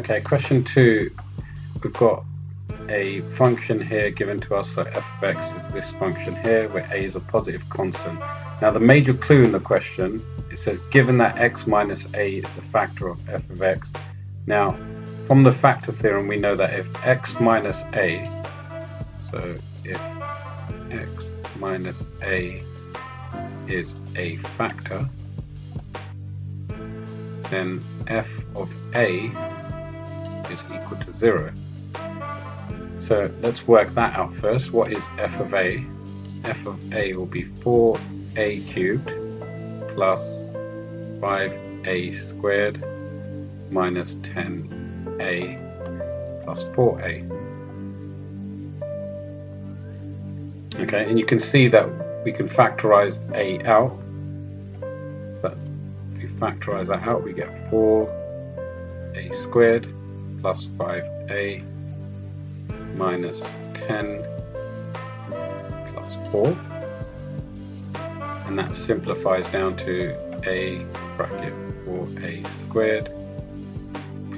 Okay, question two. We've got a function here given to us, so f of x is this function here, where a is a positive constant. Now the major clue in the question, it says given that x minus a is a factor of f of x. Now, from the factor theorem, we know that if x minus a, so if x minus a is a factor, then f of a is equal to 0. So let's work that out first. What is f of a? f of a will be 4a cubed plus 5a squared minus 10a plus 4a. Okay, and you can see that we can factorize a out. So if we factorize that out, we get 4a squared plus 5a minus 10 plus 4 and that simplifies down to a bracket 4a squared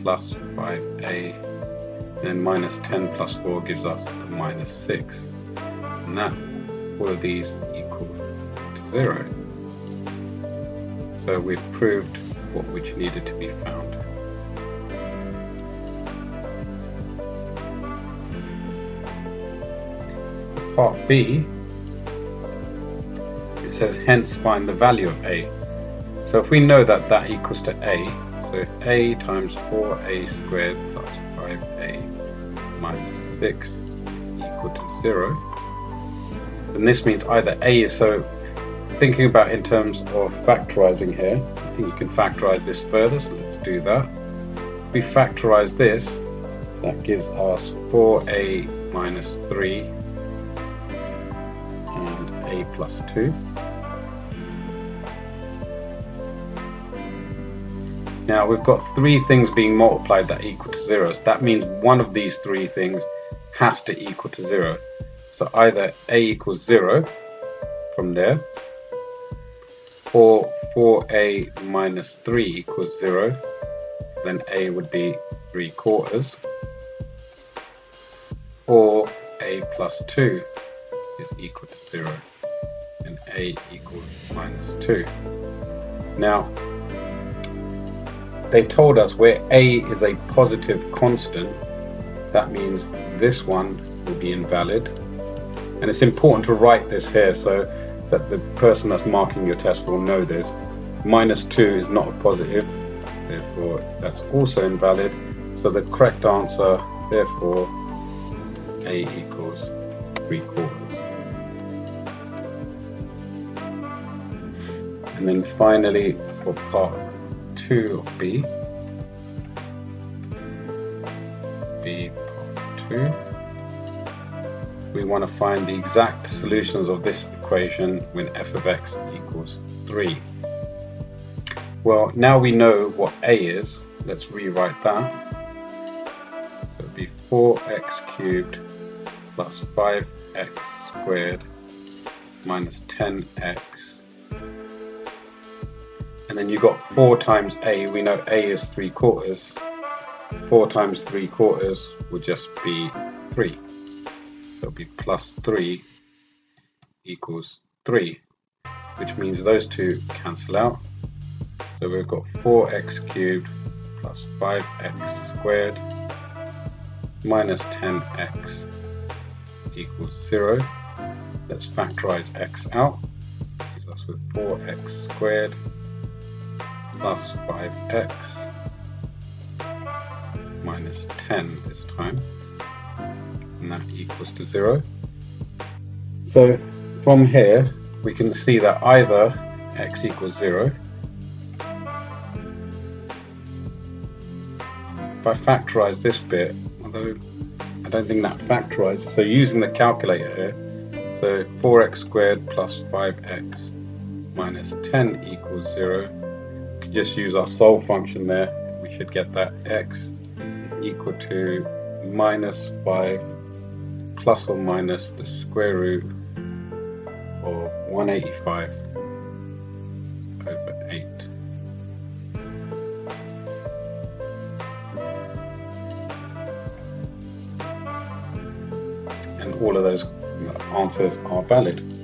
plus 5a then minus 10 plus 4 gives us a minus 6 and that all of these equal to 0 so we've proved what which needed to be found part B, it says hence find the value of A. So if we know that that equals to A, so A times 4A squared plus 5A minus 6 equal to 0, then this means either A is so, thinking about in terms of factorizing here, I think you can factorize this further, so let's do that. If we factorize this, that gives us 4A minus 3 a plus 2. Now we've got three things being multiplied that equal to 0. So that means one of these three things has to equal to 0. So either a equals 0 from there, or 4a minus 3 equals 0, then a would be 3 quarters, or a plus 2 is equal to 0 and a equals minus 2. Now, they told us where a is a positive constant, that means this one will be invalid. And it's important to write this here so that the person that's marking your test will know this. Minus 2 is not a positive, therefore that's also invalid. So the correct answer, therefore, a equals 3 quarters. And then finally for part 2 of B, B part 2, we want to find the exact solutions of this equation when f of x equals 3. Well, now we know what a is, let's rewrite that. So it would be 4x cubed plus 5x squared minus 10x and then you've got 4 times A, we know A is 3 quarters, 4 times 3 quarters would just be 3. So it'll be plus 3 equals 3, which means those two cancel out. So we've got 4x cubed plus 5x squared minus 10x equals 0. Let's factorize x out. Leaves us with 4x squared plus 5x minus 10 this time. And that equals to 0 so from here we can see that either x equals 0 if I factorize this bit although I don't think that factorizes so using the calculator here so 4x squared plus 5x minus 10 equals 0 just use our solve function there, we should get that x is equal to minus 5 plus or minus the square root of 185 over 8. And all of those answers are valid.